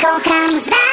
Kocham zapach